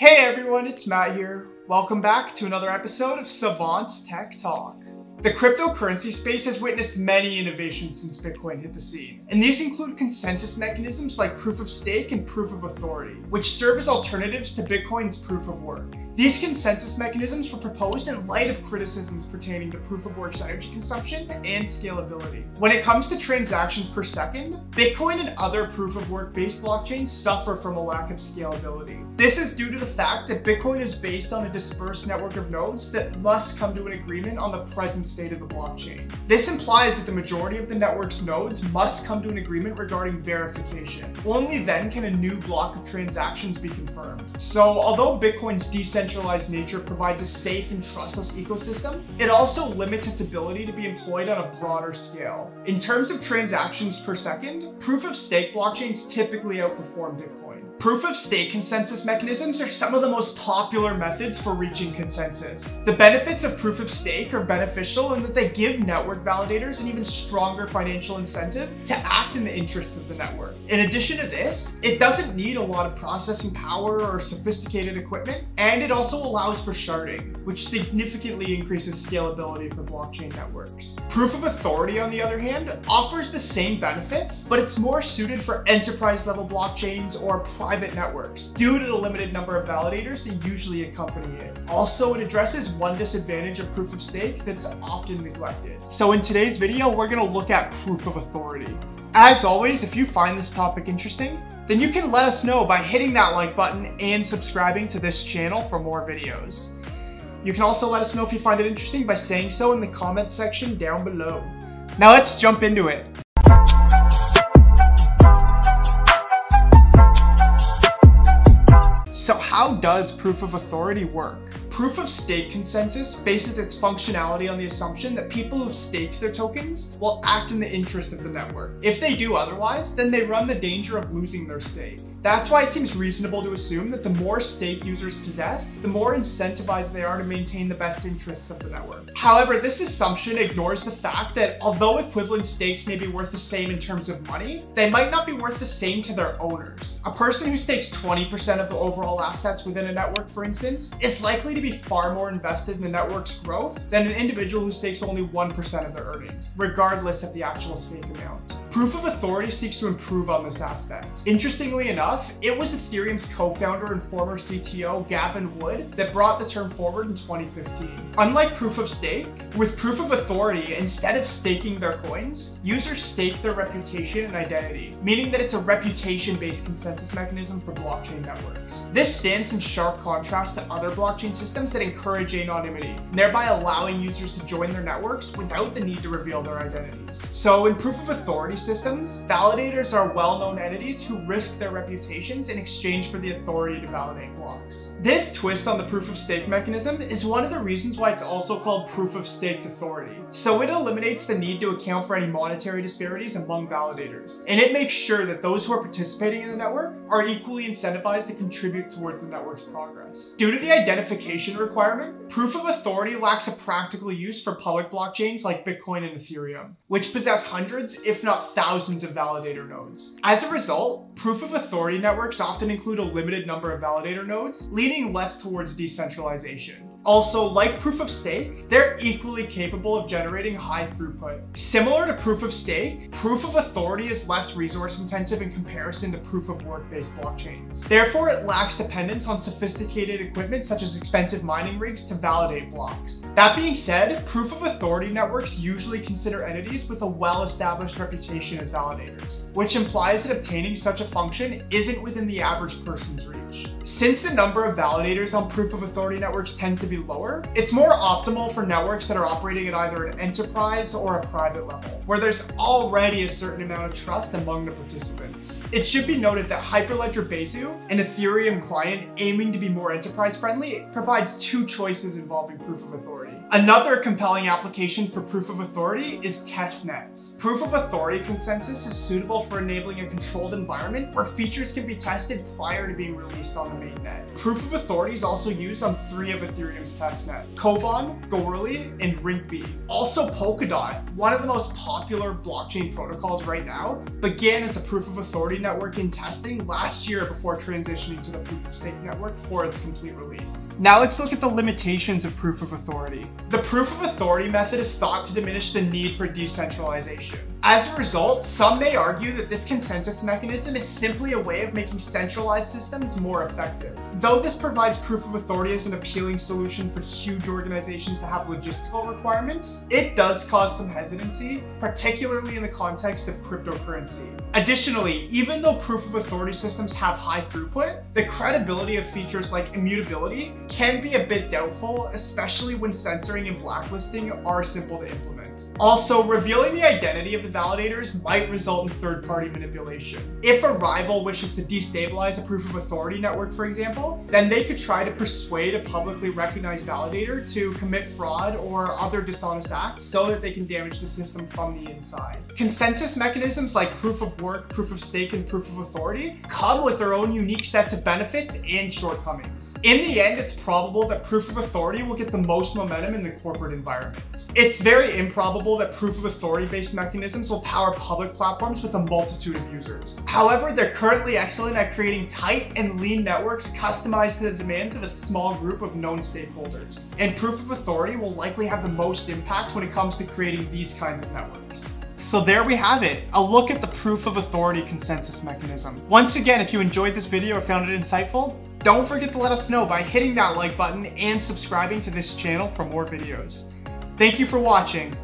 Hey everyone, it's Matt here. Welcome back to another episode of Savant's Tech Talk. The cryptocurrency space has witnessed many innovations since Bitcoin hit the scene, and these include consensus mechanisms like proof of stake and proof of authority, which serve as alternatives to Bitcoin's proof of work. These consensus mechanisms were proposed in light of criticisms pertaining to proof of work's energy consumption and scalability. When it comes to transactions per second, Bitcoin and other proof of work based blockchains suffer from a lack of scalability. This is due to the fact that Bitcoin is based on a dispersed network of nodes that must come to an agreement on the present state of the blockchain. This implies that the majority of the network's nodes must come to an agreement regarding verification. Only then can a new block of transactions be confirmed. So although Bitcoin's decentralized nature provides a safe and trustless ecosystem, it also limits its ability to be employed on a broader scale. In terms of transactions per second, proof of stake blockchains typically outperform Bitcoin. Proof of stake consensus mechanisms are some of the most popular methods for reaching consensus. The benefits of proof of stake are beneficial in that they give network validators an even stronger financial incentive to act in the interests of the network. In addition to this, it doesn't need a lot of processing power or sophisticated equipment, and it also allows for sharding, which significantly increases scalability for blockchain networks. Proof of authority, on the other hand, offers the same benefits, but it's more suited for enterprise level blockchains or private networks due to the limited number of validators that usually accompany it. Also, it addresses one disadvantage of proof of stake that's often neglected. So in today's video, we're gonna look at proof of authority. As always, if you find this topic interesting, then you can let us know by hitting that like button and subscribing to this channel for more videos. You can also let us know if you find it interesting by saying so in the comment section down below. Now let's jump into it. How does proof of authority work? Proof of stake consensus bases its functionality on the assumption that people who've staked their tokens will act in the interest of the network. If they do otherwise, then they run the danger of losing their stake. That's why it seems reasonable to assume that the more stake users possess, the more incentivized they are to maintain the best interests of the network. However, this assumption ignores the fact that although equivalent stakes may be worth the same in terms of money, they might not be worth the same to their owners. A person who stakes 20% of the overall assets within a network, for instance, is likely to be far more invested in the network's growth than an individual who stakes only 1% of their earnings, regardless of the actual stake amount. Proof of authority seeks to improve on this aspect. Interestingly enough, it was Ethereum's co-founder and former CTO Gavin Wood that brought the term forward in 2015. Unlike proof of stake, with proof of authority, instead of staking their coins, users stake their reputation and identity, meaning that it's a reputation-based consensus mechanism for blockchain networks. This stands in sharp contrast to other blockchain systems that encourage anonymity, thereby allowing users to join their networks without the need to reveal their identities. So in proof of authority systems, validators are well-known entities who risk their reputations in exchange for the authority to validate blocks. This twist on the proof of stake mechanism is one of the reasons why it's also called proof of staked authority. So it eliminates the need to account for any monetary disparities among validators, and it makes sure that those who are participating in the network are equally incentivized to contribute towards the network's progress. Due to the identification requirement, proof of authority lacks a practical use for public blockchains like Bitcoin and Ethereum, which possess hundreds, if not thousands of validator nodes. As a result, proof of authority networks often include a limited number of validator nodes, leaning less towards decentralization. Also, like proof of stake, they're equally capable of generating high throughput. Similar to proof of stake, proof of authority is less resource intensive in comparison to proof of work based blockchains. Therefore, it lacks dependence on sophisticated equipment such as expensive mining rigs to validate blocks. That being said, proof of authority networks usually consider entities with a well-established reputation as validators, which implies that obtaining such a function isn't within the average person's reach. Since the number of validators on proof of authority networks tends to be lower, it's more optimal for networks that are operating at either an enterprise or a private level, where there's already a certain amount of trust among the participants. It should be noted that Hyperledger Besu, an Ethereum client aiming to be more enterprise friendly, provides two choices involving proof of authority. Another compelling application for proof of authority is testnets. Proof of authority consensus is suitable for enabling a controlled environment where features can be tested prior to being released on the mainnet. Proof of authority is also used on three of Ethereum's testnets, Kovan, Goerli, and Rinkeby. Also Polkadot, one of the most popular blockchain protocols right now, began as a proof of authority network in testing last year before transitioning to the proof of stake network for its complete release. Now let's look at the limitations of proof of authority. The proof of authority method is thought to diminish the need for decentralization. As a result, some may argue that this consensus mechanism is simply a way of making centralized systems more effective. Though this provides proof of authority as an appealing solution for huge organizations that have logistical requirements, it does cause some hesitancy, particularly in the context of cryptocurrency. Additionally, even though proof of authority systems have high throughput, the credibility of features like immutability can be a bit doubtful, especially when censoring and blacklisting are simple to implement. Also, revealing the identity of the validators might result in third-party manipulation. If a rival wishes to destabilize a proof of authority network, for example, then they could try to persuade a publicly recognized validator to commit fraud or other dishonest acts so that they can damage the system from the inside. Consensus mechanisms like proof of work, proof of stake, and proof of authority come with their own unique sets of benefits and shortcomings. In the end, it's probable that proof of authority will get the most momentum in the corporate environment. It's very improbable that proof of authority based mechanisms will power public platforms with a multitude of users. However, they're currently excellent at creating tight and lean networks customized to the demands of a small group of known stakeholders. And proof of authority will likely have the most impact when it comes to creating these kinds of networks. So there we have it, a look at the proof of authority consensus mechanism. Once again, if you enjoyed this video or found it insightful, don't forget to let us know by hitting that like button and subscribing to this channel for more videos. Thank you for watching.